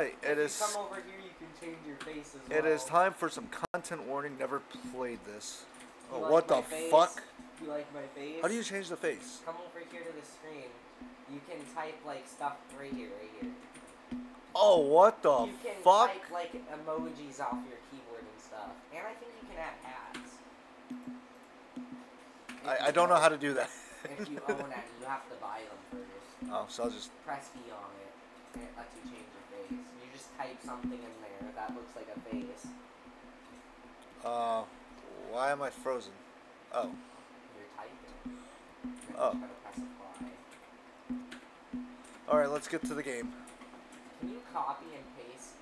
Alright, it is come over here, you can change your face as well. it is time for some content warning. Never played this. You Oh, like what the face? fuck? You like my face? How do you change the face? come over here to the screen? You can type like stuff right here, right here. Oh, what the you can fuck? type like emojis off your keyboard and stuff. And I think you can add ads. If I, I don't know how to do that. if you own any, you have to buy them first. oh, so I'll just Press E on it, and it lets you change. You just type something in there that looks like a face. uh why am I frozen? Oh. You're typing. Then Oh. you gotta press apply. Alright, let's get to the game. Can you copy and paste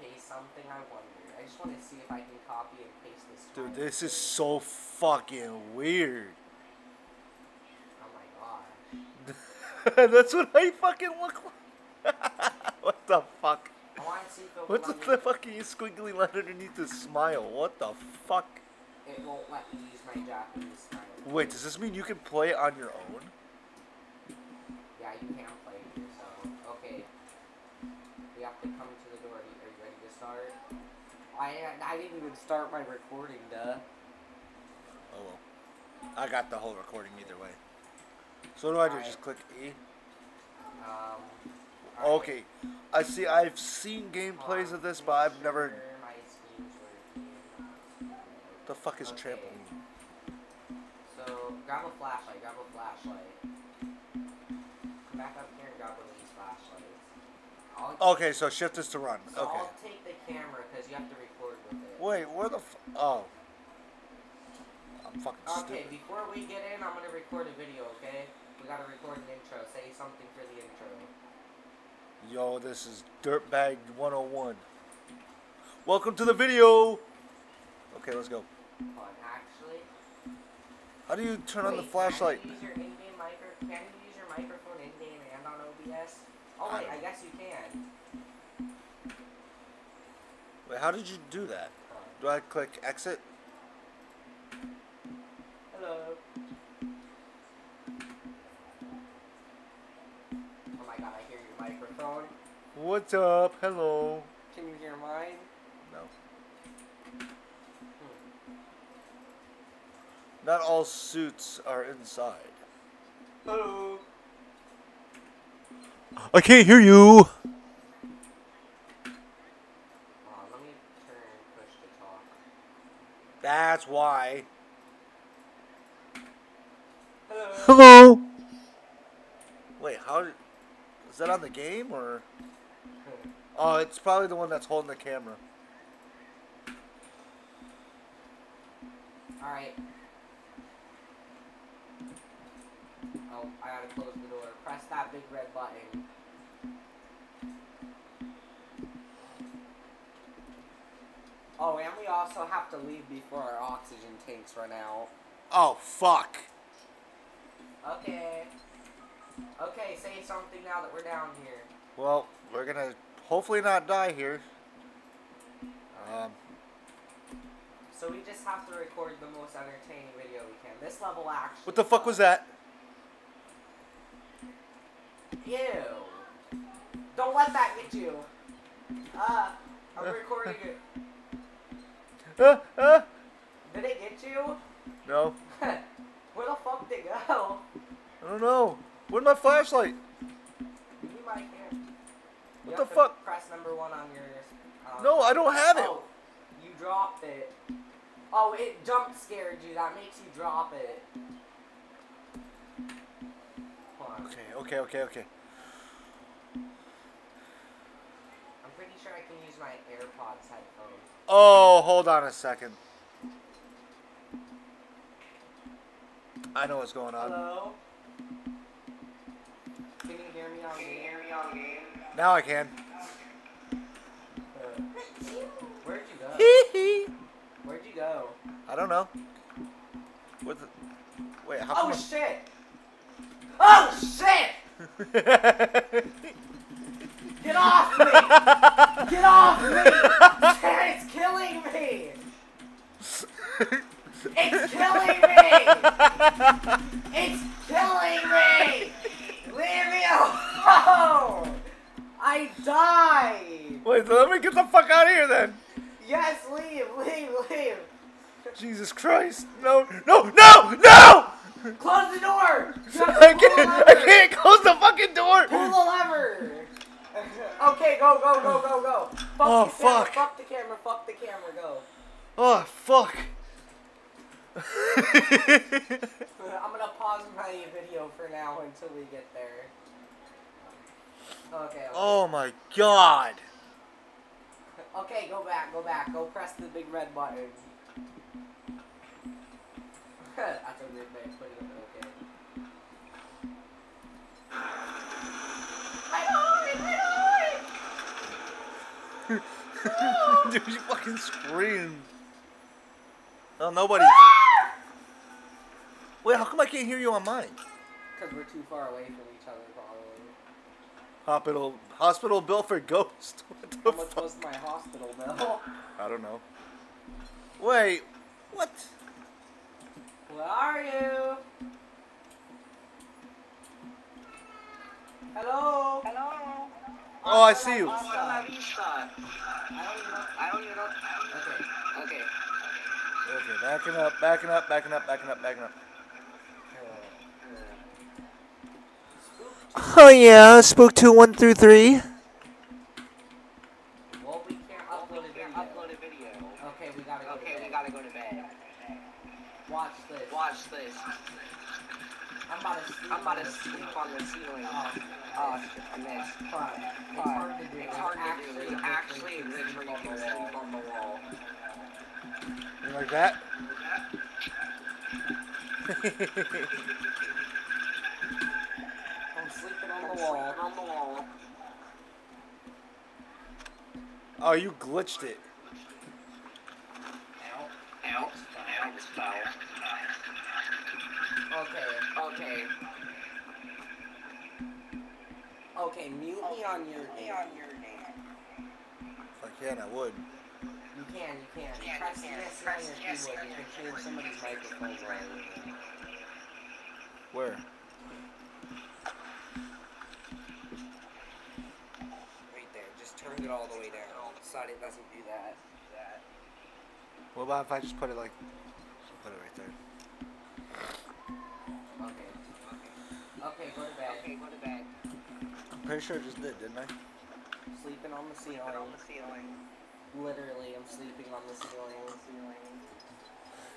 paste something? I wonder. I just want to see if I can copy and paste this. Dude, this is so fucking weird. Oh my gosh. That's what I fucking look like. what the fuck? I want to see if it will What's let the fucking squiggly line underneath the smile? What the fuck? It won't let me use my Japanese smile. Wait, does this mean you can play on your own? Yeah, you can play it yourself. Okay. We have to come to the door. Are you, ready to start? I I didn't even start my recording, duh. Oh well. I got the whole recording either way. So what do I do? Alright. Just click E? Um. Okay. I see I've seen gameplays of this, but I've never my screen's working. the fuck is Okay. trampoline? So grab a flashlight. Grab a flashlight. Come back up here and grab one of these flashlights. I'll, Okay, so shift is to run. So Okay. I'll take the camera because you have to record with it. Wait, where the f- oh. I'm fucking Okay, stupid. before we get in, I'm gonna record a video. Okay? We gotta record an intro. Say something for the intro. Yo, this is Dirtbag 101. Welcome to the video. Okay, let's go. Hold on, actually. How do you turn on the flashlight? Can you use your in-game? Can you use your microphone in-game and on OBS? Oh I wait, don't- I guess you can. Wait, how did you do that? Do I click exit? What's up? Hello. Can you hear mine? No. Hmm. Not all suits are inside. Hello. I can't hear you. Let me turn push to talk. That's why. Hello. Hello. Wait, how did? Is that on the game or? Oh, it's probably the one that's holding the camera. Alright. Oh, I gotta close the door. Press that big red button. Oh, and we also have to leave before our oxygen tanks run out. Oh fuck. Okay. Okay, say something now that we're down here. Well, we're gonna hopefully not die here. Um, So we just have to record the most entertaining video we can. This level actually. what the fuck was that? Ew. Don't let that get you. Uh, I'm recording it. Uh, uh, Did it get you? no, Where the fuck did it go? I don't know. Where's my flashlight? What have the fuck? Press number one on your. Um, No, I don't have it. Oh, you dropped it. Oh, it jump scared you. That makes you drop it. Okay, okay, okay, okay. I'm pretty sure I can use my AirPods headphones. Oh, hold on a second. I know what's going on. Hello. Can you hear me on game? Hear me on game? Now I can. Where'd you go? Where'd you go? I don't know. What the? Wait, how Oh shit! Oh shit! Get off me! Get off me! It's killing me! It's killing me! It's killing me! Leave me alone! I died! Wait, let me get the fuck out of here then. Yes, leave, leave, leave! Jesus Christ. No, no, no, no! Close the door! You have to I can't, I can't close the fucking door. Pull the lever! okay, go, go, go, go, go. Fuck Oh, the camera, fuck. fuck the camera, fuck the camera, go. Oh, fuck. I'm gonna pause my video for now until we get there. Okay, okay. oh my god. Okay, go back, go back. Go press the big red button. A weird way of putting it, okay. I know it, I it! Dude, you fucking screamed. Oh, nobody. Ah! Wait, how come I can't hear you on mine? Because we're too far away from each other. Hospital, hospital bill for ghost. What How the much fuck? was my hospital bill? I don't know. Wait, what? Where are you? Hello? Hello? Oh, I see you. Hasta la vista. I don't even know. I don't even know. Okay. Okay. Okay, backing up, backing up, backing up, backing up, backing up. Oh yeah, spook two one through three. Well, we upload a video. upload a video. Okay, we gotta go Okay, to bed. gotta go to bed. Watch this. Watch this. I'm about to sleep. I'm about to sleep on the ceiling. Oh, Oh, shit, I missed. fun. It's hard to do. It's hard to do. There's actually literally can sleep on the wall. You like that? wall. on the wall. oh, you glitched it. Okay. Okay. Okay, mute me on your name. on your. If I can, I would. You can, you can. Yeah, you Press can. yes Press on your yes keyboard. on You your can change somebody's microphone while you're there. Where? There. It all the way down. So it doesn't do that. What about if I just put it like, put it right there? Okay. Okay, go to bed. Okay, go to bed. I'm pretty sure I just did, didn't I? Sleeping on the ceiling. Put on the ceiling. Literally, I'm sleeping on the ceiling. Ceiling.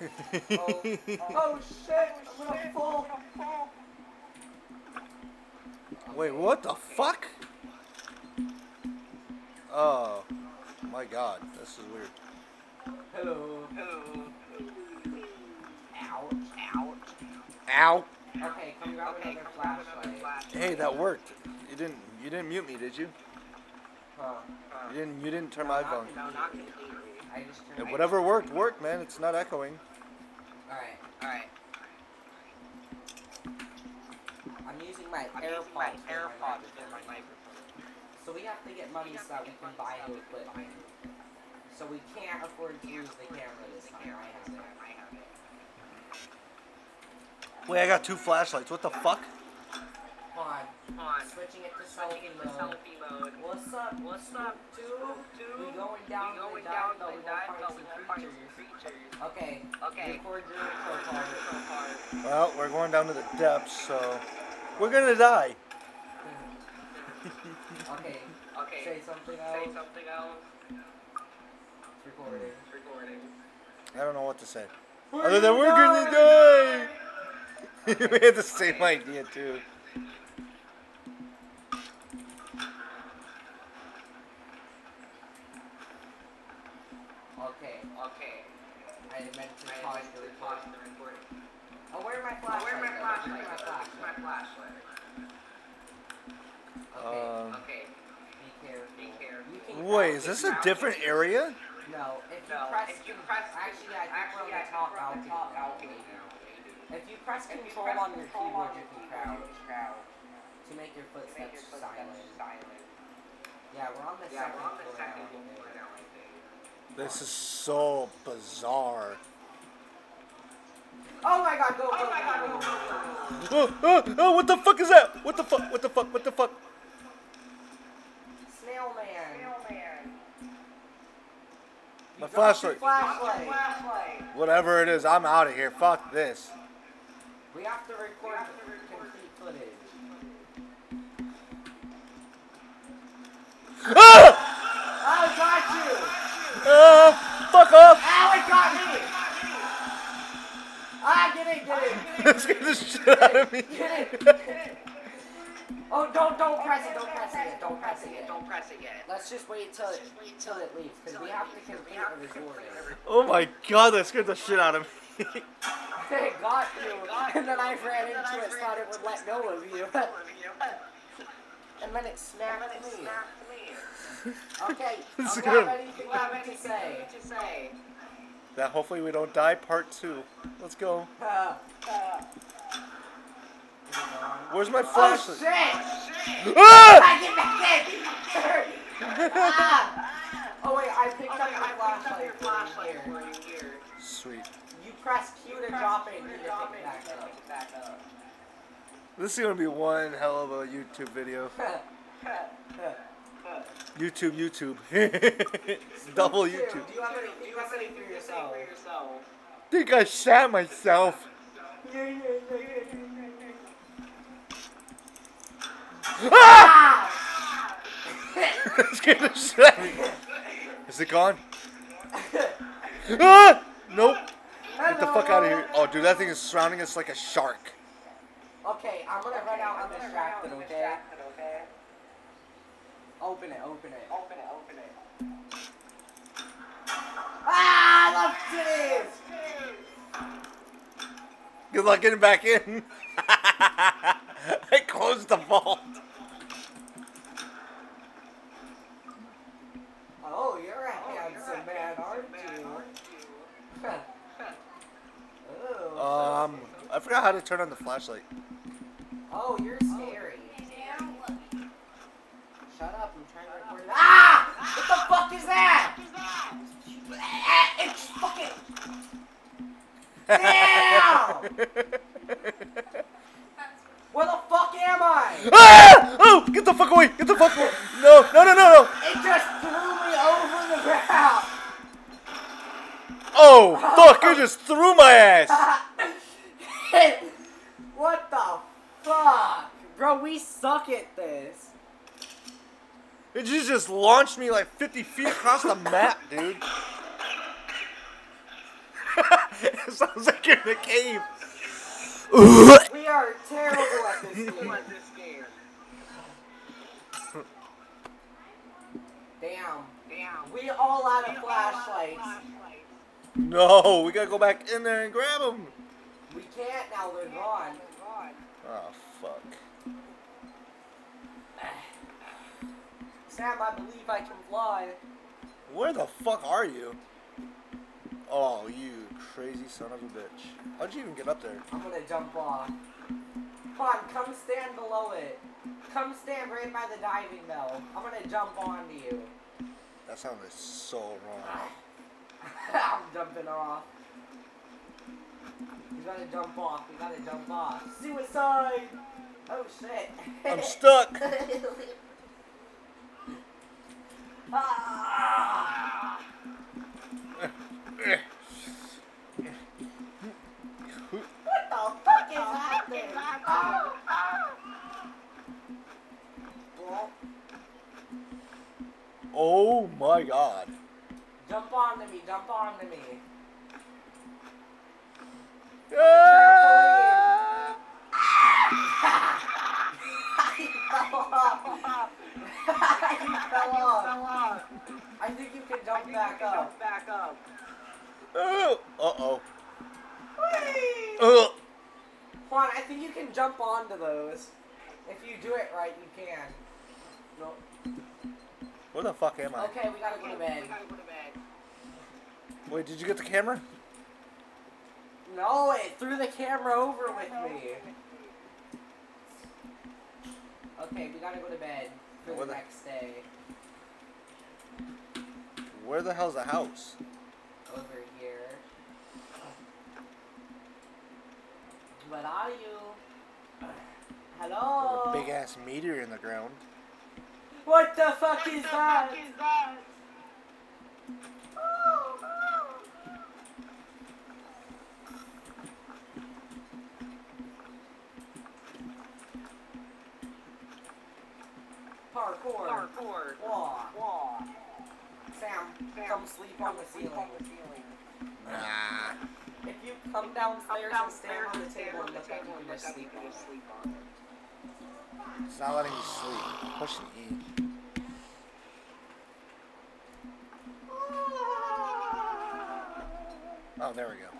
Oh, oh shit! I'm gonna fall. Wait, what the fuck? Oh, my god, this is weird. Hello. Hello. Ouch. Ouch. Ow! Okay, come grab Okay, another come grab another flashlight. flashlight. Hey, that worked. You didn't, you didn't mute me, did you? Huh. Uh, You didn't, you didn't turn my phone. No, not completely. I just Yeah, whatever worked, worked, man. It's not echoing. Alright. Alright. I'm using my I'm AirPods. using my AirPods for microphone. my microphone. So we have to get money so that we can buy new equipment. So we can't afford to use the camera this time. I have it. I have it. Wait, I got two flashlights. What the fuck? Hold on. Come on. Switching it to Switching selfie it to mode. selfie mode. What's up? What's up? Two. Two. We going down We going the down dive, the but dive, we but will we find will some find some creatures. creatures. Okay. Okay. Record your intro part. So far. Well, we're going down to the depths, so we're gonna die. Okay. Okay. Say something else. Say something else. It's recording. It's recording. I don't know what to say. Other than we're gonna die. we had the same idea too. Different area? No. If you No, press. if you press Actually, I think actually, we're I on the think top we're on the top balcony balcony now. now. maybe. If you press If you control press on your control keyboard, on you your can keyboard, crouch you to make your can make footsteps your footsteps silent. silent. Yeah, we're on the Yeah, second we're on the floor second now, I floor think. now, I think. This is so bizarre. Oh my god, go, go, Oh my go, god, go, go, go, go, go. go, go. Oh, oh, oh, what the fuck is that? What the fuck? What the fuck? What the fuck? My flashlight. Flashlight. Whatever it is, I'm out of here. Fuck this. We have to record complete footage. Ah! It got you! Ah! Fuck off! Ow, it got me! Ah, get it, get it! Let's get the shit out of me. Get it! Get it! Oh, don't, don't press it, don't press it yet, don't press it yet. Don't press it yet. Let's just wait till it, till it leaves, because we have to complete a recording. Oh my god, that scared the shit out of me. It got you, and then I ran into it, thought it would let go of you. And then it smacked me. Okay, It's I'm good. not anything to say. to say. Now, hopefully, we don't die. Part two. Let's go. Uh, Where's my flashlight? oh shit! Ah! Get back in! ah! Oh wait, I picked up your flashlight for you here. Sweet. You press Q to drop it and you just pick it back up. This is gonna be one hell of a YouTube video. YouTube, YouTube. Double YouTube. Do you have any, do you have any for yourself? Think I shat myself. Ah! Ah! Scared the shit out of me. Is it gone? Ah! Nope. Get the fuck out of here. Oh, dude, that thing is surrounding us like a shark. Okay, I'm gonna run out undistracted, okay? Open it, open it. Open it, open it. Ah, I left it! Good luck getting back in. I closed the vault. Oh, you're a handsome man, aren't you? oh, Um, I forgot how to turn on the flashlight. oh, you're scary. Shut up, I'm trying to record it. Ah! What the fuck is that? Ah, It's fucking. Damn! Where the fuck am I? ah! Oh, get the fuck away! Get the fuck away! No, no, no, no, no! It just threw me over the ground. Oh, fuck! You just threw my ass. what the fuck? Bro, we suck at this. It just just launched me like 50 feet across the map, dude. it sounds like you're in a cave. We are terrible at this game. this game. Damn. Damn. We all out of flashlights. No, we gotta go back in there and grab them. We can't now, they're gone. Oh, fuck. Sam, I believe I can fly. Where the fuck are you? Oh, you crazy son of a bitch. How'd you even get up there? I'm gonna jump off. Come on, come stand below it. Come stand right by the diving bell. I'm gonna jump onto you. That sounded so wrong. I'm jumping off. We gotta jump off. We gotta jump off. Suicide! Oh shit. I'm stuck. ah! What the fuck is happening? Oh. Well, Oh my god. jump onto me. Jump onto me. Ah! he fell off. he fell off. I think you can jump back up. Back up. Oh, uh-oh. Whee! Ugh. Juan, I think you can jump onto those. If you do it right, you can. No. Where the fuck am I? Okay, we gotta go to bed. We gotta go to bed. Wait, did you get the camera? No, it threw the camera over with me. Okay, we gotta go to bed for Where the the- next day. Where the hell's the house? Over here. What are you? Hello? There's a big ass meteor in the ground. What the fuck is that? Parkour. Parkour. Wah. Wall. Sam, Sam, come sleep on the Sleep ceiling. on the ceiling. Nah. If you come downstairs and stand Downstairs on the and stand table on the table and can look just up, you just sleep on it. It's not letting you sleep. Push the E. Oh, there we go.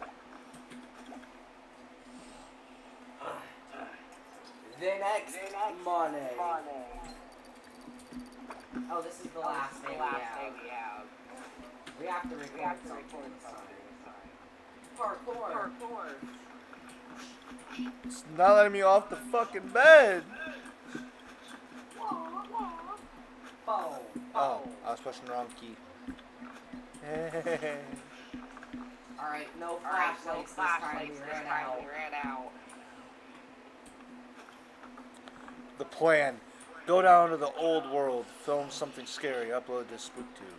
The next The next Monday. Monday. Oh, this is the Oh, last this is day the last we day have. we have. We have to We record have to record something. Parkour. Parkour. It's not letting me off the fucking bed. Boom. Oh, I was pushing the wrong key. Alright, no Alright, so flashlights this time. flashlights We this ran time. out. We ran out. the plan. Go down to the old world, film something scary, upload to SpookTube.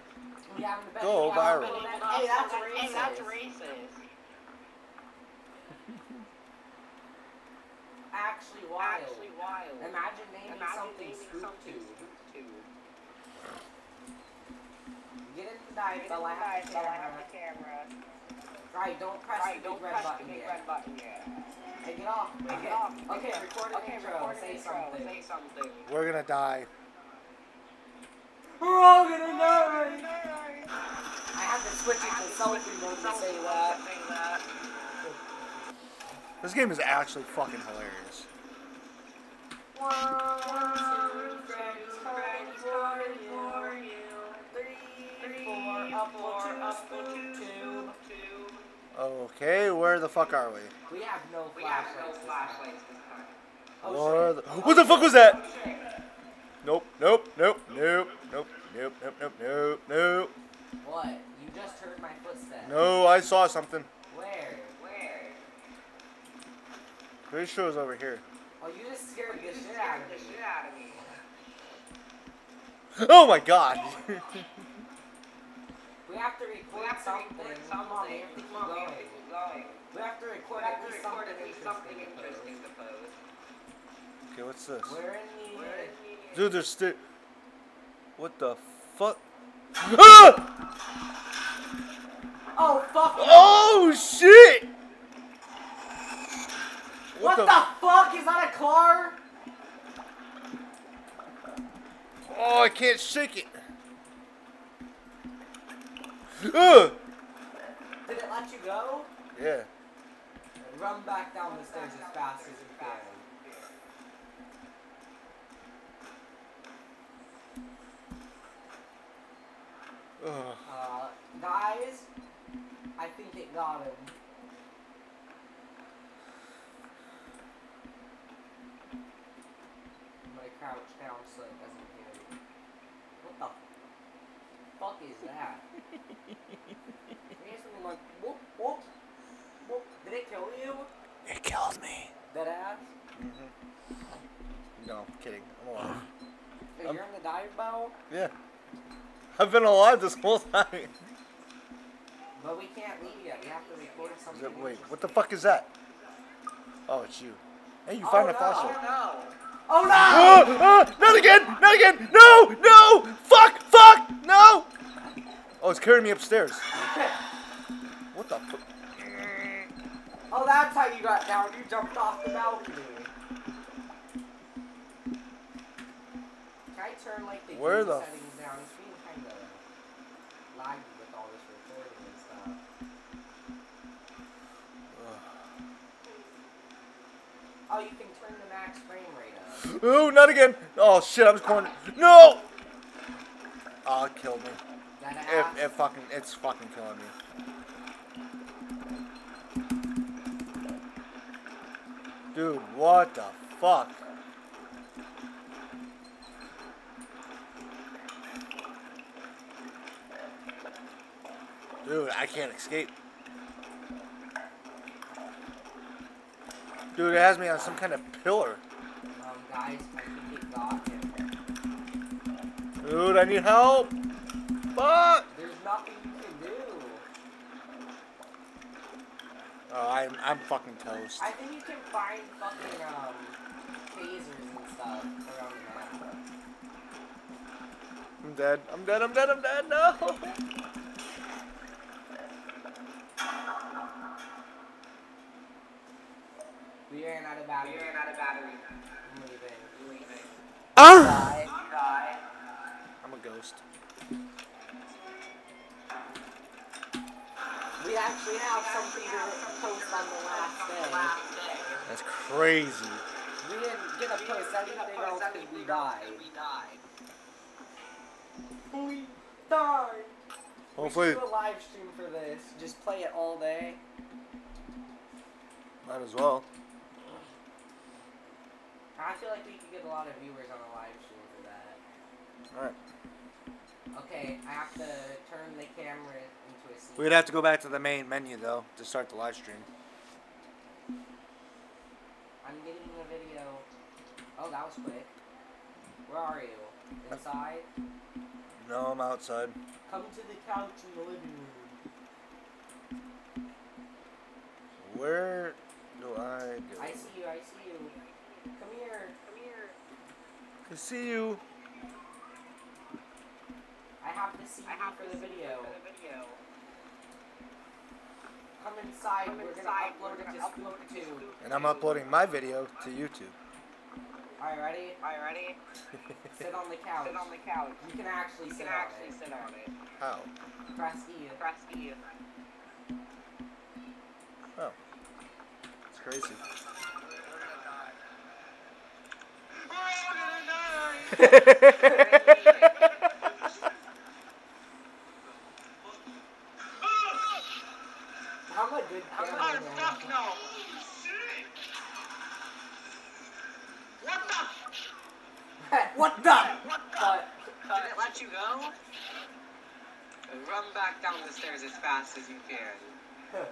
We haven't Go we viral. Hey, that's Hey, that's racist. racist. Actually wild. Actually wild. Imagine naming Imagine something naming SpookTube. SpookTube. Get in the dive, the last Guys, the camera. Right, don't press Right, the don't big red press the button big yet. Red button yet. Hey, get off. Okay. get off. Okay, record an Okay, intro. record Say intro. something. Say something. We're gonna die. We're all gonna die. I have to switch it to selfie mode to say that. Say that. This game is actually fucking hilarious. One, two, Freddy's Freddy's coming coming for for you. you. Three, four, up four, up spook to tube. two. Okay, where the fuck are we? We have no We have flashlights. no flashlights this time. Oh, Where the, what the fuck was that? Nope, nope, nope, nope, nope, nope, nope, nope, nope, nope. What? You just heard my footsteps. No, I saw something. Where? Where? Pretty sure it was over here. Oh, you just scared the just shit out scared of the me. shit out of me. Oh my god. We have to We record have to something. record Come we something. have to keep Come on, we have to going. keep going. We have to We record have to record something at least something interesting. interesting to post. okay, what's this? We're in the. We're in the- Dude, there's still. What the fuck? Ah! Oh fuck! Oh shit! what the, fuck? Is that a car? Oh, I can't shake it. Ugh! Did it let you go? Yeah. Run back down the stairs as fast as you can. Ugh. Uh, guys, I think it got him. I'm gonna crouch down so it doesn't hear me. What the fuck is that? Did it kill you? It killed me. That ass? No, I'm kidding. I'm alive. Hey, Um, you're in the dive bow? Yeah. I've been alive this whole time. But we can't leave yet. We have to record something. it, wait, what the fuck is that? Oh, it's you. Hey, you Oh, found a no. flashlight. Oh Oh no! Ah, ah, not again! Not again! No! No! Fuck! Fuck! No! Oh, it's carrying me upstairs. What the fuck? Oh, that's how you got down. You jumped off the balcony. Can I turn like the Where the settings down? It's being kind of laggy with all this recording and stuff. Oh, you can turn the max frame rate up. Oh, not again! Oh shit! I'm just going. No! Oh, it killed me. It, it fucking, it's fucking killing me. Dude, what the fuck? Dude, I can't escape. Dude, it has me on some kind of pillar. Um, guys, I think it got him. Dude, I need help. Fuck! There's nothing you can do. Oh, I'm, I'm fucking toast. I think you can find fucking um tasers and stuff around the map. I'm dead. I'm dead. I'm dead. I'm dead. No. We ran out of battery. We ran out of battery. I'm leaving. Leaving. Ah! Should do a live stream for this. Just play it all day. might as well. I feel like we could get a lot of viewers on a live stream for that. All right. Okay, I have to turn the camera into a scene. We'd have to go back to the main menu though to start the live stream. I'm getting a video. Oh, that was quick. Where are you? Inside? No, I'm outside. Come to the couch in the living room. Where do I go? I see you, I see you. Come here. Come here. I see you. I have the CD I have for the video. For the video. Come inside. Come We're inside, gonna upload we're it to gonna upload it to SpookTube. Spook And I'm uploading my video to YouTube. Alright, ready? Alright, ready? Sit on the couch. Sit on the couch. You can actually You sit can on actually it. sit on it. How? Press E. Press E. Oh. It's crazy. I'm a good Oh, cameraman. fuck no! What the? what the? What the? But Did it let you go? Run back down the stairs as fast as you can.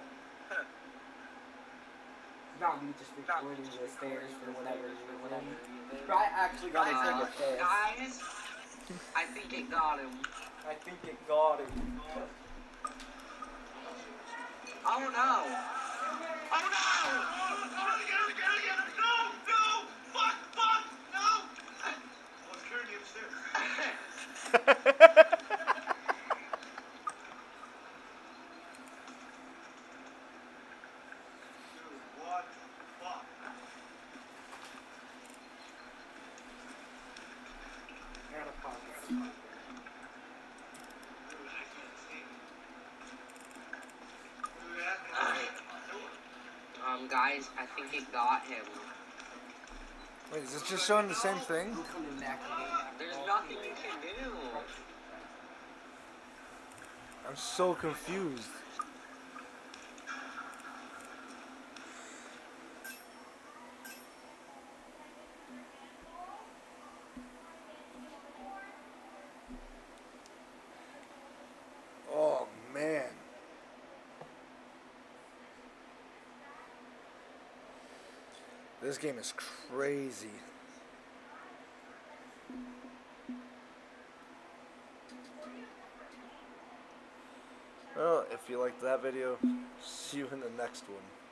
not me just recording the stairs for whatever reason. Whatever. I actually got a Uh, ticket guys, I think it got him. I think it got him. Oh no! Oh no! I gotta pause it. Um, guys, I think it got him. Wait, is this just showing the same thing? I'm coming back again. There's nothing you can do. I'm so confused. Oh man. This game is crazy. Well, if you liked that video, see you in the next one.